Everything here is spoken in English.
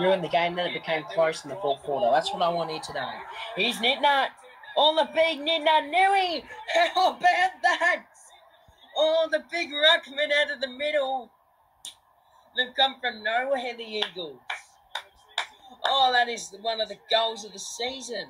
ruined the game. Then it became close in the fourth quarter. That's what I want here today. He's Nic Nat. On the big Naitanui. How about that? Oh, the big ruckman out of the middle. They've come from nowhere, the Eagles. Oh, that is one of the goals of the season.